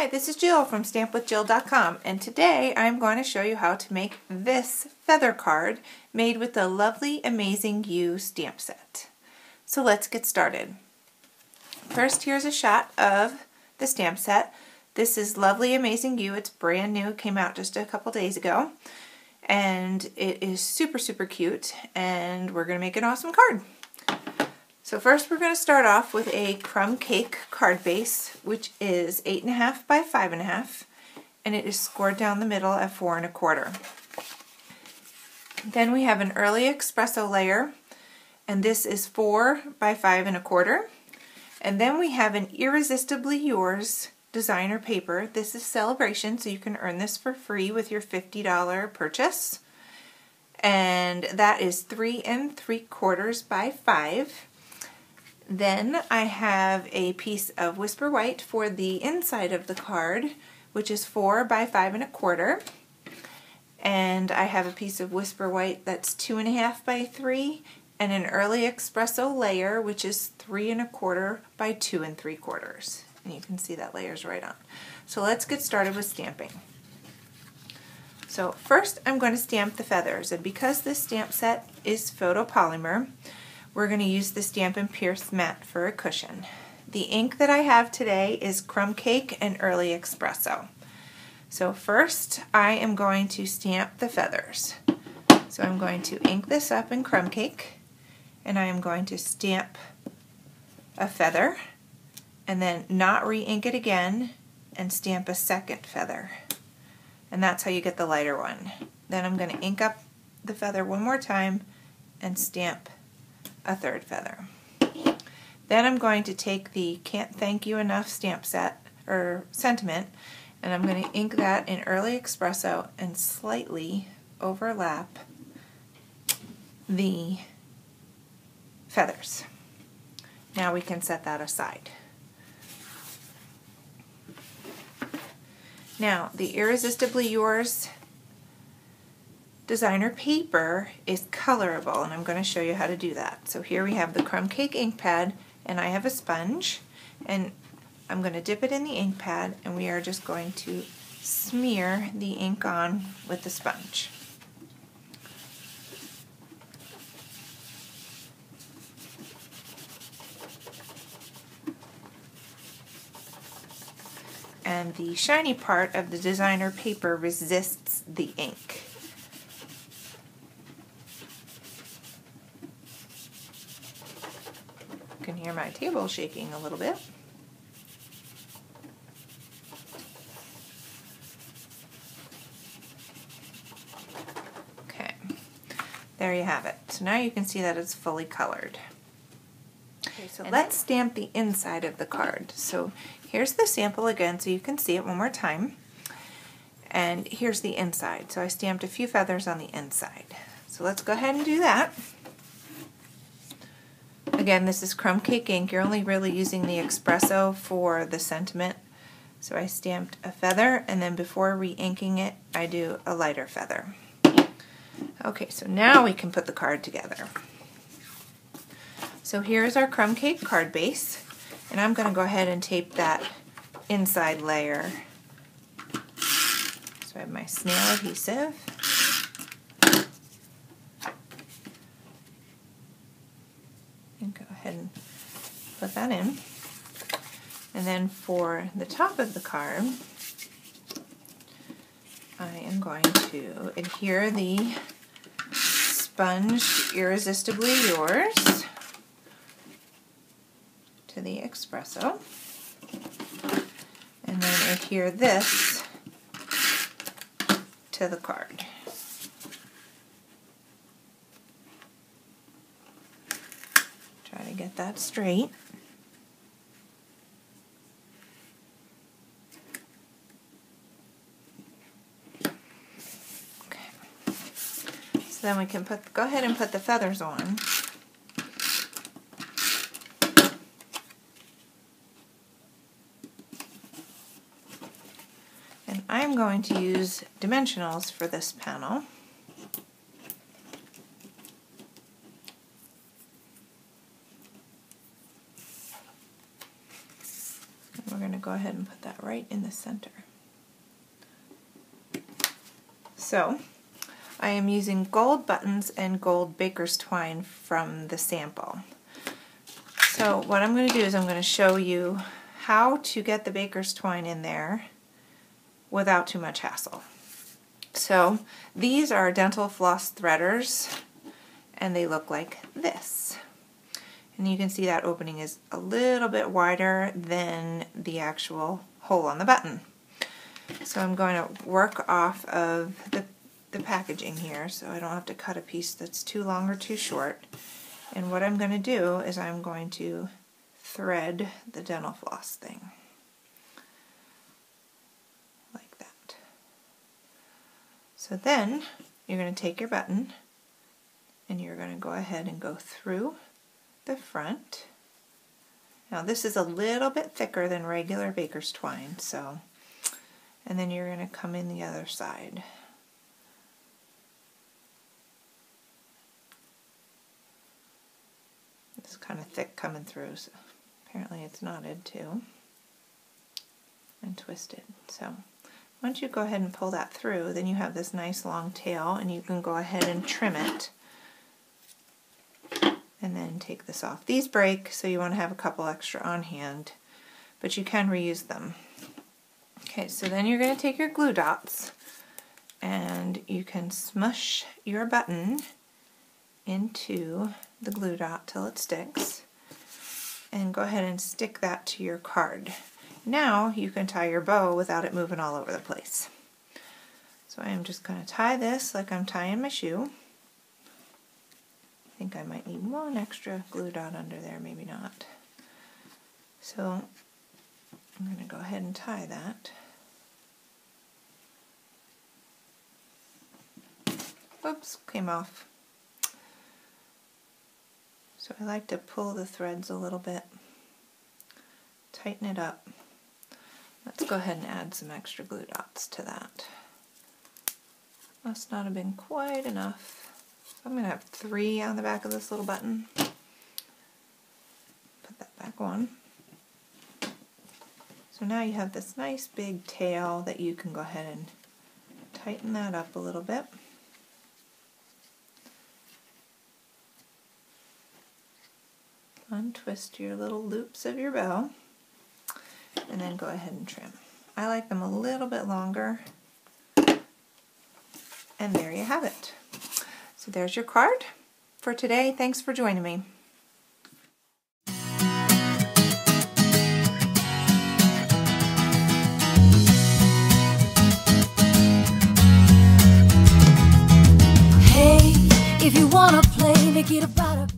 Hi, this is Jill from stampwithjill.com and today I'm going to show you how to make this feather card made with the lovely Amazing You stamp set. So let's get started. First here's a shot of the stamp set. This is Lovely Amazing You. It's brand new. Came out just a couple days ago. And it is super, super cute. And we're going to make an awesome card. So first we're going to start off with a crumb cake card base, which is 8.5 by 5.5, and it is scored down the middle at 4 and a quarter. Then we have an early espresso layer, and this is 4 by 5 and a quarter. And then we have an Irresistibly Yours designer paper. This is Celebration, so you can earn this for free with your $50 purchase. And that is 3 and 3 quarters by 5. Then I have a piece of Whisper White for the inside of the card, which is four by five and a quarter. And I have a piece of Whisper White that's two and a half by three, and an early espresso layer, which is three and a quarter by two and three quarters. And you can see that layer's right on. So let's get started with stamping. So first I'm going to stamp the feathers, and because this stamp set is photopolymer, we're going to use the Stampin' Pierce Mat for a cushion. The ink that I have today is Crumb Cake and Early Espresso. So first I am going to stamp the feathers. So I'm going to ink this up in Crumb Cake and I am going to stamp a feather and then not re-ink it again and stamp a second feather. And that's how you get the lighter one. Then I'm going to ink up the feather one more time and stamp a third feather. Then I'm going to take the Can't Thank You Enough stamp set, or sentiment, and I'm going to ink that in Early Espresso and slightly overlap the feathers. Now we can set that aside. Now, the Irresistibly Yours designer paper is colorable and I'm going to show you how to do that. So here we have the crumb cake ink pad and I have a sponge and I'm going to dip it in the ink pad and we are just going to smear the ink on with the sponge. And the shiny part of the designer paper resists the ink. can hear my table shaking a little bit. Okay, there you have it. So now you can see that it's fully colored. Okay, so and let's stamp the inside of the card. So here's the sample again so you can see it one more time. And here's the inside. So I stamped a few feathers on the inside. So let's go ahead and do that. Again, this is crumb cake ink. You're only really using the espresso for the sentiment. So I stamped a feather, and then before re-inking it, I do a lighter feather. Okay, so now we can put the card together. So here's our crumb cake card base, and I'm going to go ahead and tape that inside layer. So I have my snail adhesive. ahead and put that in. And then for the top of the card, I am going to adhere the sponge Irresistibly Yours to the espresso. And then adhere this to the card. Get that straight. Okay. So then we can put, go ahead and put the feathers on. And I'm going to use dimensionals for this panel. To go ahead and put that right in the center. So, I am using gold buttons and gold baker's twine from the sample. So what I'm going to do is I'm going to show you how to get the baker's twine in there without too much hassle. So these are dental floss threaders and they look like this. And you can see that opening is a little bit wider than the actual hole on the button. So I'm going to work off of the, the packaging here so I don't have to cut a piece that's too long or too short. And what I'm going to do is I'm going to thread the dental floss thing. Like that. So then you're going to take your button and you're going to go ahead and go through the front. Now this is a little bit thicker than regular baker's twine, so, and then you're going to come in the other side. It's kind of thick coming through, so apparently it's knotted too and twisted. So once you go ahead and pull that through, then you have this nice long tail and you can go ahead and trim it and then take this off. These break, so you want to have a couple extra on hand, but you can reuse them. Okay, so then you're going to take your glue dots and you can smush your button into the glue dot till it sticks and go ahead and stick that to your card. Now you can tie your bow without it moving all over the place. So I am just going to tie this like I'm tying my shoe. I think I might need one extra glue dot under there, maybe not. So I'm going to go ahead and tie that. Oops, came off. So I like to pull the threads a little bit, tighten it up. Let's go ahead and add some extra glue dots to that. Must not have been quite enough. I'm going to have three on the back of this little button. Put that back on. So now you have this nice big tail that you can go ahead and tighten that up a little bit. untwist your little loops of your bow and then go ahead and trim. I like them a little bit longer and there you have it. So there's your card for today. Thanks for joining me. Hey, if you wanna play, make it about a